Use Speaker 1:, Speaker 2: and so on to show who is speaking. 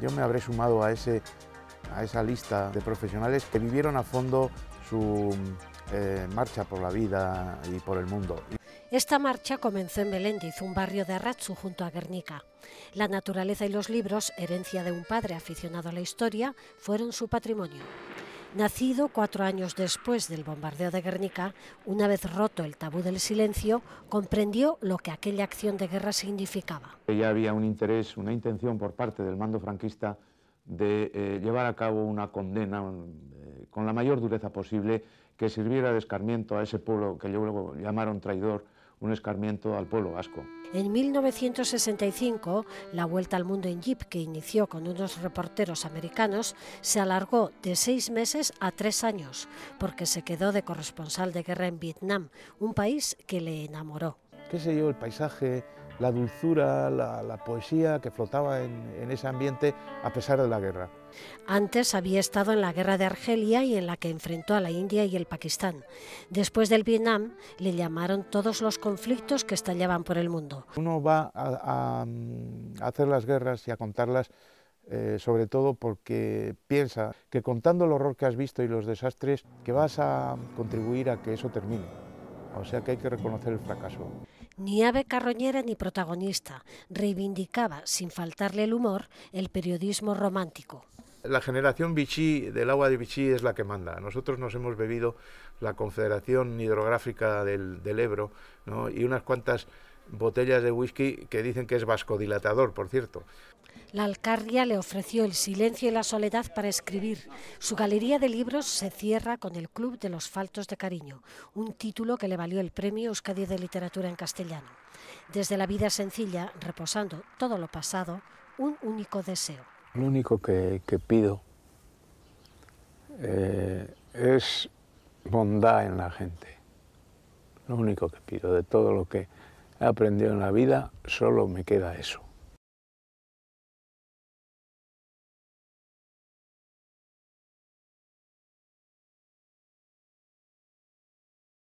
Speaker 1: yo me habré sumado a, ese, a esa lista de profesionales que vivieron a fondo su eh, marcha por la vida y por el mundo.
Speaker 2: Esta marcha comenzó en Meléndiz, un barrio de Arratzu junto a Guernica. La naturaleza y los libros, herencia de un padre aficionado a la historia, fueron su patrimonio. Nacido cuatro años después del bombardeo de Guernica, una vez roto el tabú del silencio, comprendió lo que aquella acción de guerra significaba.
Speaker 1: Ya había un interés, una intención por parte del mando franquista de eh, llevar a cabo una condena eh, con la mayor dureza posible que sirviera de escarmiento a ese pueblo que luego llamaron traidor un escarmiento al pueblo vasco.
Speaker 2: En 1965, la Vuelta al Mundo en Jeep, que inició con unos reporteros americanos, se alargó de seis meses a tres años, porque se quedó de corresponsal de guerra en Vietnam, un país que le enamoró.
Speaker 1: ¿Qué sé yo? El paisaje, la dulzura, la, poesía que flotaba en, ese ambiente a pesar de la guerra.
Speaker 2: Antes había estado en la guerra de Argelia y en la que enfrentó a la India y el Pakistán. Después del Vietnam le llamaron todos los conflictos que estallaban por el mundo.
Speaker 1: Uno va a, hacer las guerras y a contarlas eh, sobre todo porque piensa que contando el horror que has visto y los desastres, que vas a contribuir a que eso termine. O sea que hay que reconocer el fracaso.
Speaker 2: Ni ave carroñera ni protagonista, reivindicaba, sin faltarle el humor, el periodismo romántico.
Speaker 1: La generación Vichy, del agua de Vichy, es la que manda. Nosotros nos hemos bebido la Confederación Hidrográfica del, Ebro y unas cuantas botellas de whisky que dicen que es vascodilatador, por cierto.
Speaker 2: La alcarria le ofreció el silencio y la soledad para escribir. Su galería de libros se cierra con El Club de los Faltos de Cariño, un título que le valió el Premio Euskadi de Literatura en Castellano. Desde la vida sencilla, reposando todo lo pasado, un único deseo.
Speaker 3: Lo único que, pido eh, es bondad en la gente. Lo único que pido de todo lo que he aprendido en la vida, solo me queda eso.